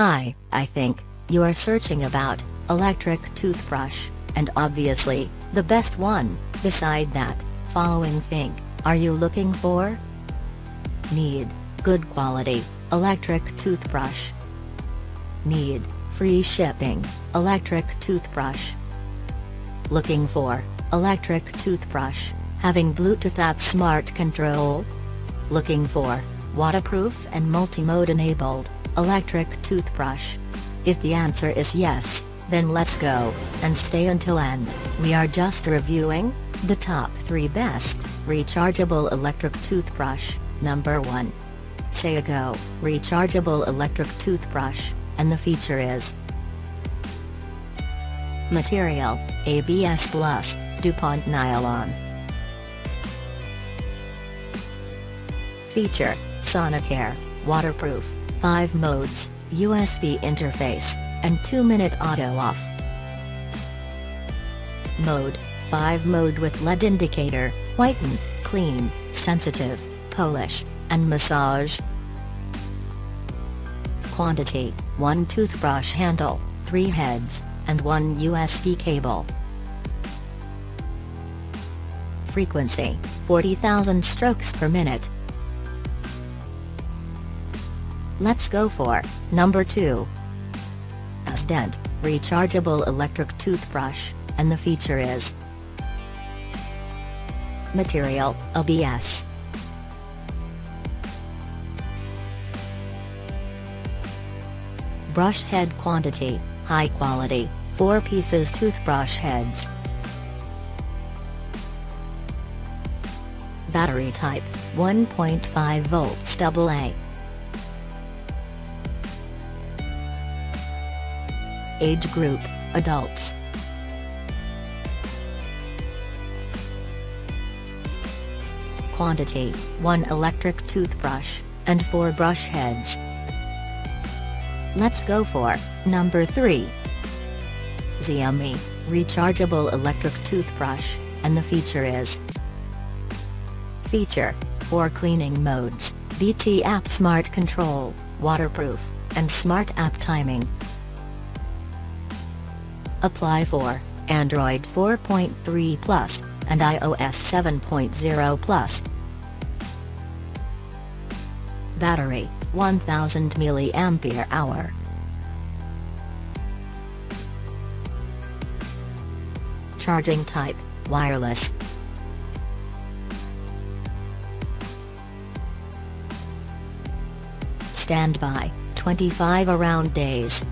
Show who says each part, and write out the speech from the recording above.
Speaker 1: I think, you are searching about, electric toothbrush, and obviously, the best one, beside that, following think, are you looking for? Need, good quality, electric toothbrush. Need, free shipping, electric toothbrush. Looking for, electric toothbrush, having Bluetooth app smart control? Looking for, waterproof and multi-mode enabled, electric toothbrush? If the answer is yes, then let's go, and stay until end, we are just reviewing, the top 3 best, rechargeable electric toothbrush, number 1. Seago, rechargeable electric toothbrush, and the feature is Material, ABS Plus, DuPont Nylon. Feature, Sonicare, waterproof, 5 modes, USB interface, and 2-minute auto-off. Mode, 5 mode with LED indicator, whiten, clean, sensitive, polish, and massage. Quantity, 1 toothbrush handle, 3 heads, and 1 USB cable. Frequency, 40,000 strokes per minute. Let's go for, number 2. AZDENT, rechargeable electric toothbrush, and the feature is Material, ABS. Brush head quantity, high quality, 4 pieces toothbrush heads. Battery type, 1.5 volts AA. Age group, adults. Quantity, 1 electric toothbrush, and 4 brush heads. Let's go for, number 3. Xiaomi, rechargeable electric toothbrush, and the feature is Feature, 4 cleaning modes, BT app smart control, waterproof, and smart app timing. Apply for, Android 4.3 Plus, and iOS 7.0 Plus. Battery, 1000 mAh. Hour. Charging type, wireless. Standby, 25 around days.